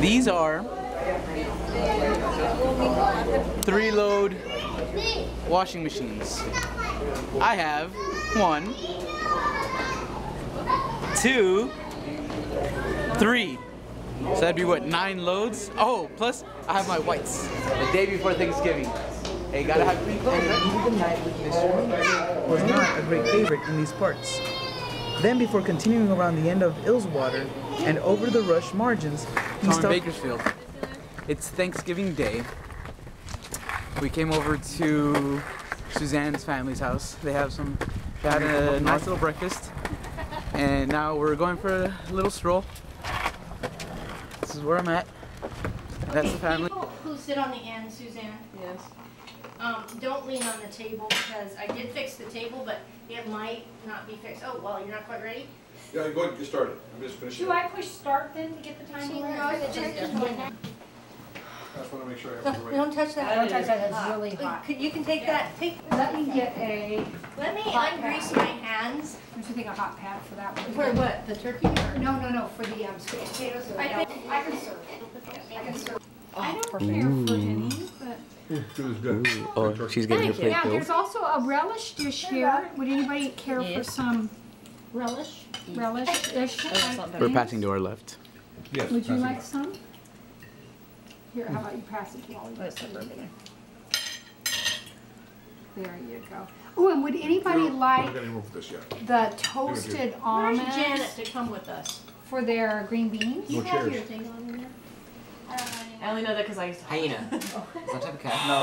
These are three load washing machines. I have one, two, three. So that'd be what, nine loads? Oh, plus I have my whites. The day before Thanksgiving. Hey, gotta have clean clothes, was not a great favorite in these parts. Then, before continuing around the end of Illswater and over the rush margins, he Tom stopped. Bakersfield. It's Thanksgiving Day. We came over to Suzanne's family's house. They have some, they had a nice little breakfast. And now we're going for a little stroll. This is where I'm at. That's the family. Who sit on the end, Suzanne? Yes. Um, don't lean on the table because I did fix the table, but it might not be fixed. Oh, well, you're not quite ready? Yeah, go ahead, get started. I'm just finishing. Do I push start then to get the timer? Going? I just want to make sure I have the right. Don't touch that. Don't touch that, it's really hot. Could- You can take that, take, Let me get a, let me Hot ungrease my hands. don't you think a hot pad for that one? For what, the turkey or? No, no, no, for the um, sweet potatoes. or- I think- I can serve. I can serve. I don't care for any, but. It was good. Oh, she's getting her plate Yeah, filled. there's also a relish dish here. Would anybody care for some Relish? relish dish? We're passing to our left. Yes. Would you pass it like some? Here, how about you pass it to Wally? There you go. Oh, and would anybody We don't like got any room for this yet. the toasted Where's almonds Janet to come with us? for their green beans? No chairs. thing on there? I only know that because I used to. Hyena. Oh. Is that type of cat? No.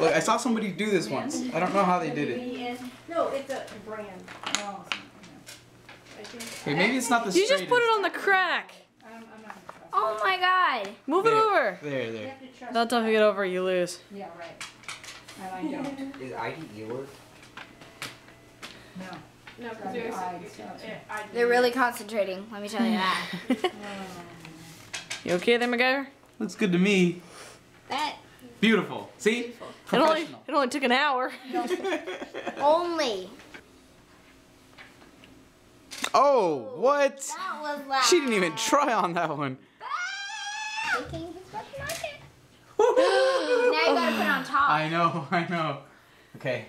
Look, I saw somebody do this once. I don't know how they did it. No, it's a brand. Oh, Okay, maybe it's not the You just put it on the crack. Oh my god. Move it over. There, there. Don't tell me get over, you lose. Yeah, right. And I don't. Is IDE work? No. No, because be there's, so- eh, They're really concentrating, let me tell you that. You okay there, MacGyver? Looks good to me. That Beautiful. See? It only Professional. it only took an hour. only. Oh, what? That was loud. She didn't even try on that one. Thinking he's about to knock it. now you gotta put it on top. I know, I know. Okay.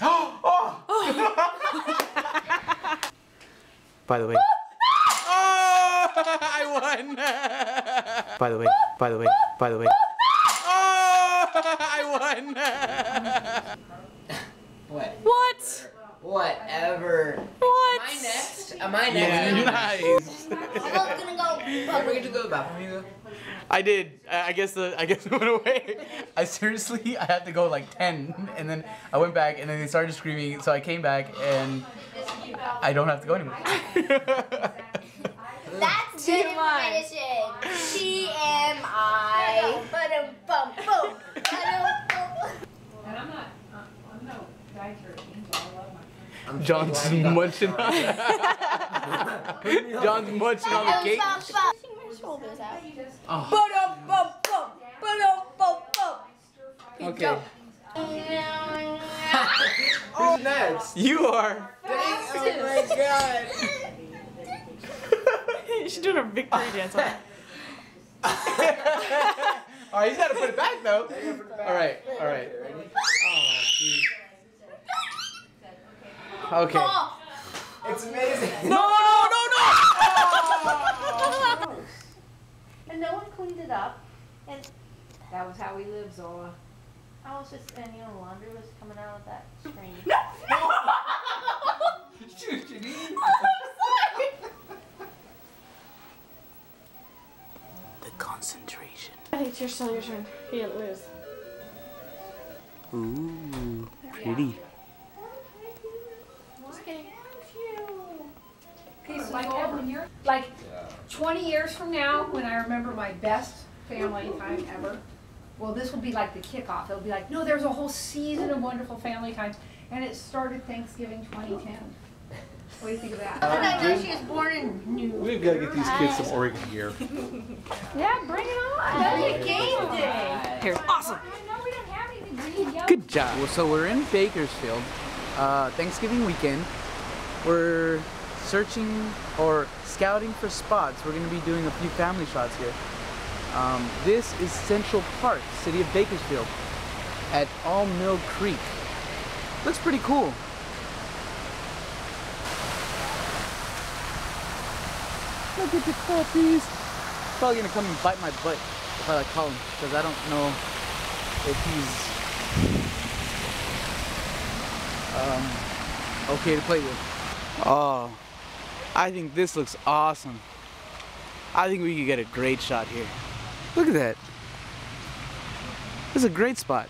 Oh! By the way. Oh! I won! by the way, by the way, by the way. I won! What? What? Whatever. What? Am I next? Am I next? yeah, nice. I'm gonna go. Are we going to go to the bathroom, I did. I I guess the I guess it went away. I seriously I had to go like ten, and then I went back, and then they started screaming. So I came back, and I don't have to go anymore. That's good information. TMI. Ba-dum, bum, boom. Ba-dum, boom. And I'm not, uh, I'm no dietary angel, I love my I'm so John's glad you got munching on. John's munching on the cake. Bum, bum. My shoulders out. Oh, Ba-dum, bum, bum. Ba-dum, bum, bum. okay. Who's next? You are. Oh my god. She's doing her victory dance. on- All right, he's got to put it back though. All right, all right. Oh, jeez. Okay. It's amazing. No, no, no, no! And no one cleaned it up. And That was how we lived, Zola. I was just, and you know, laundry was coming out of that screen. Shoot, Janine. The concentration. I think it's your still your turn. You didn't lose. Ooh, pretty. Okay, like, twenty years from now, when I remember my best family time ever, well, this will be like the kickoff. It'll be like, no, there's a whole season of wonderful family times, and it started Thanksgiving twenty ten. What do you think of that? I know she was born in New. We've got to get these kids some Oregon gear. Yeah, bring it on. That's a game day. Here, awesome. I know we don't have anything green. Good job. Well, so we're in Bakersfield, uh, Thanksgiving weekend. We're searching or scouting for spots. We're going to be doing a few family shots here. Um, this is Central Park, city of Bakersfield, at All Mill Creek. Looks pretty cool. Look at the puppies. Probably gonna come and bite my butt if I like call him, because I don't know if he's um, okay to play with. Oh, I think this looks awesome. I think we could get a great shot here. Look at that. This is a great spot.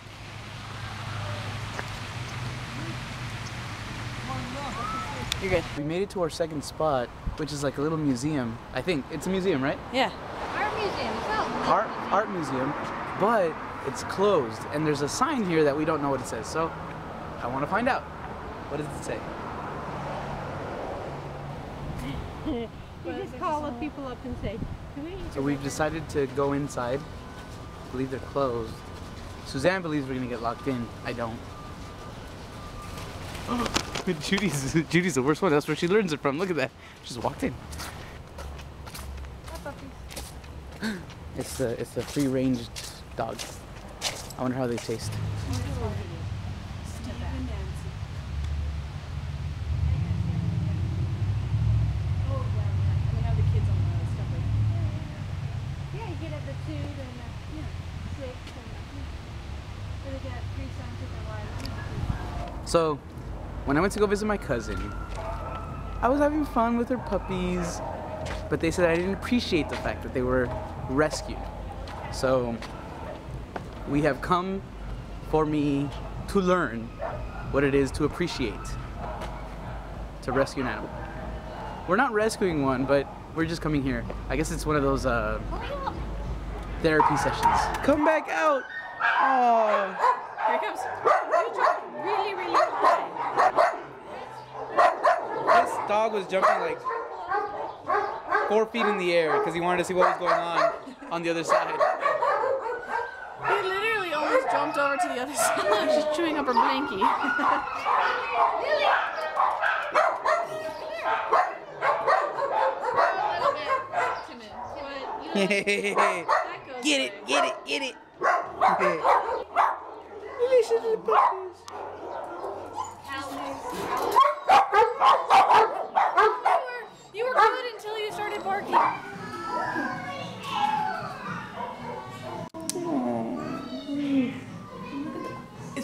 You're good. We made it to our second spot, which is like a little museum. I think it's a museum, right? Yeah. Art museum. So. Art art museum, but it's closed, and there's a sign here that we don't know what it says. So I want to find out. What does it say? You just call the people up and say, "Can we?" So we've decided to go inside. I believe they're closed. Suzanne believes we're gonna get locked in. I don't. Judy's Judy's the worst one. That's where she learns it from. Look at that. She just walked in. It's the it's the free range dog. I wonder how they taste. Yeah, you get at the two and the yeah, six and the, they got three songs with their wives. So, when I went to go visit my cousin, I was having fun with her puppies, but they said I didn't appreciate the fact that they were rescued. So, we have come for me to learn what it is to appreciate to rescue an animal. We're not rescuing one, but we're just coming here. I guess it's one of those uh, therapy sessions. Come back out! Oh. Here it comes. Really, really high. This dog was jumping like four feet in the air because he wanted to see what was going on on the other side. He literally almost jumped over to the other side. She's chewing up her blankie. get it, get it, get it. Listen to the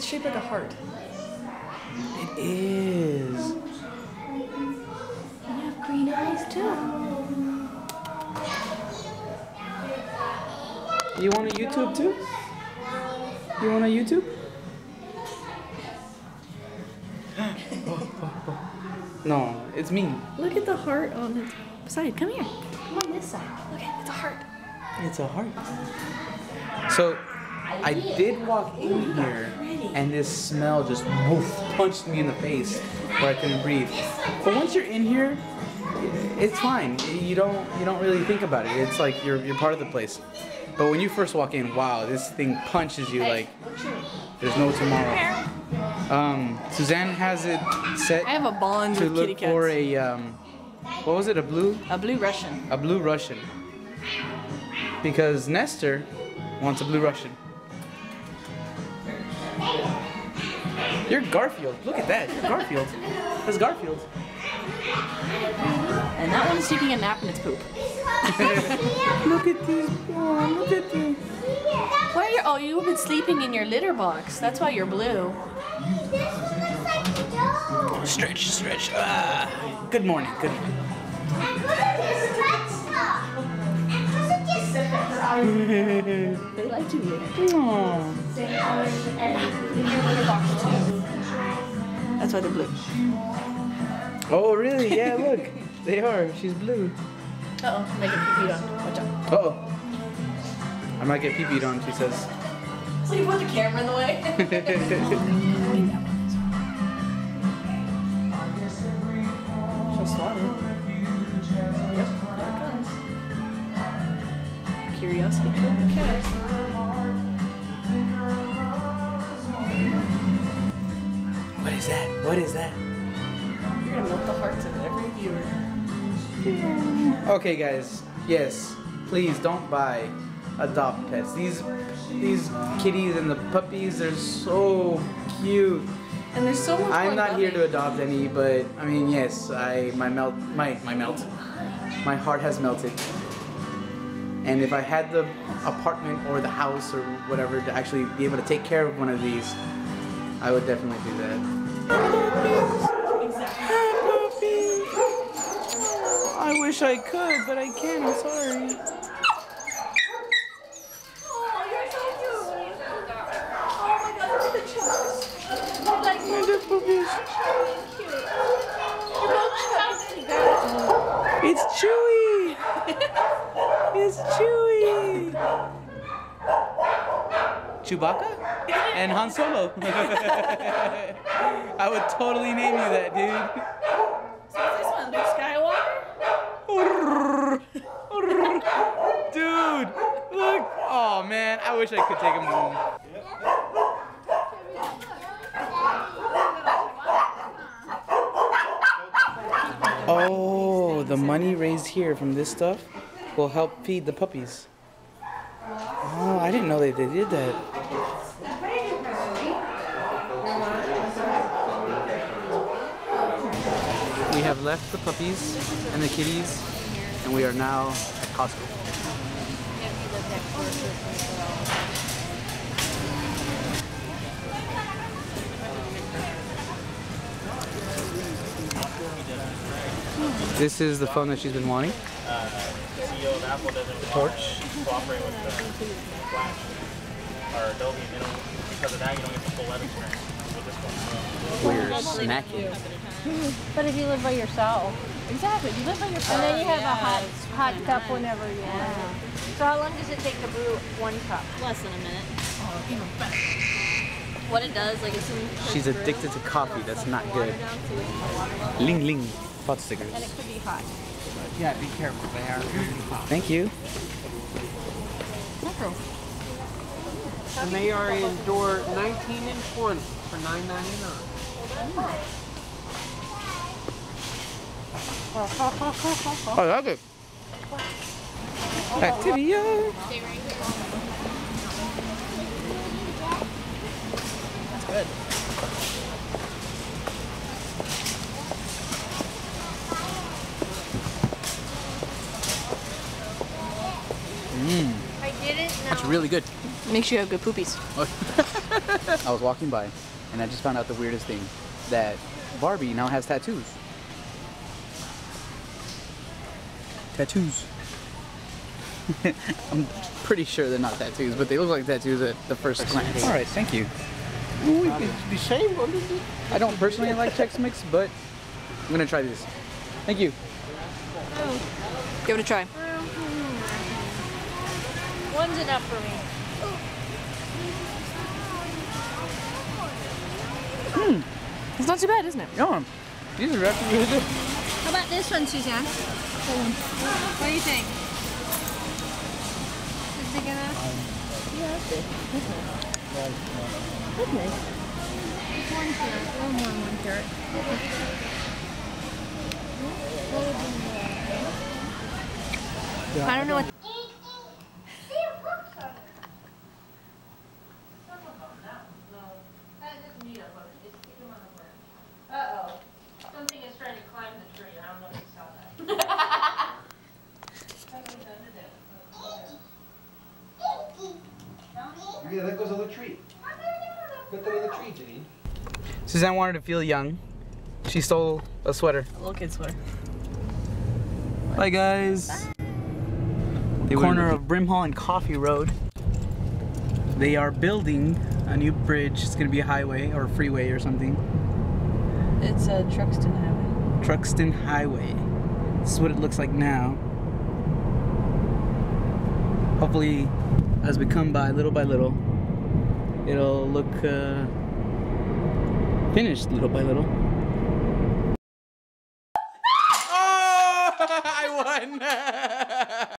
It's shaped like a heart. It is. You have green eyes too. You want a YouTube too? You want a YouTube? no, it's me. Look at the heart on its side. Come here. Come on this side. Look at it's a heart. It's a heart. So, I did walk in here, and this smell just woof, punched me in the face where I couldn't breathe. But once you're in here, it's fine. You don't you don't really think about it. It's like you're you're part of the place. But when you first walk in, wow, this thing punches you like there's no tomorrow. Um, Suzanne has it set I have a bond to with kitty look cats. for a um, what was it? A blue a blue Russian. a blue Russian. Because Nestor wants a blue Russian. You're Garfield. Look at that. You're Garfield. That's Garfield. And that one's taking a nap in its poop. look at these. Oh, look at them. Why are you? Oh, you've been sleeping in your litter box. That's why you're blue. Stretch, stretch. Ah. Good morning. Good morning. They like to eat. Aw. That's why they're blue. Oh, really? Yeah, look. They are. She's blue. Uh oh, make it pee on. Watch out. Uh oh. I might get pee peed on, she says. So you put the camera in the way? She'll swallow. Yep, there it comes. Curiosity killed the cat. What is that? What is that? You're gonna melt the hearts of every viewer. Okay, guys. Yes, please don't buy adopt pets. These these kitties and the puppies, they're so cute. And there's so much I'm not here to adopt any, but I mean, yes, I my melt my my melt. My heart has melted. And if I had the apartment or the house or whatever to actually be able to take care of one of these, I would definitely do that. I wish I could, but I can't. I'm sorry. It's Chewy. It's Chewy. Chewbacca and Han Solo. I would totally name you that, dude. What's this one? Luke Skywalker? Dude, look. Oh man, I wish I could take him home. Oh, the money raised here from this stuff will help feed the puppies. Oh, I didn't know that they did that. Have left the puppies and the kitties, and we are now at Costco. This is the phone that she's been wanting. The torch. cooperate with the Flash or Adobe, because of that, you don't get the full edit experience. We're snacking. But if you live by yourself, Exactly. You live by yourself. and then you have a hot hot fine. cup whenever you want. So how long does it take to brew one cup? Less than a minute. Oh, even What it does, like as soon as She's addicted to coffee. That's not good. Ling Ling pot stickers. and it could be hot. Yeah, be careful. They are really hot. Thank you. And they are in door 19 and 20 for 9.99. Hmm. I like it. Activia. That's good. Mmm, I did it. that's really good. Make sure you have good poopies. I was walking by, and I just found out the weirdest thing that Barbie now has tattoos. Tattoos. I'm pretty sure they're not tattoos, but they look like tattoos at the first glance. All right, thank you. Be shame on it. I don't personally like Chex Mix, but I'm gonna try this. Thank you. Oh. Give it a try. One's enough for me. Hmm. It's not too bad, isn't it? Yeah, these are actually really good. How about this one, Suzanne? What do you think? Is it big enough? One carrot, one more, one carrot. I don't know what. Suzanne wanted to feel young. She stole a sweater. A little kid sweater. Bye guys. Bye. Corner of Brimhall and Coffee Road. They are building a new bridge. It's gonna be a highway or a freeway or something. It's a Truxtun Highway. Truxtun Highway. This is what it looks like now. Hopefully, as we come by little by little, it'll look uh, finished little by little.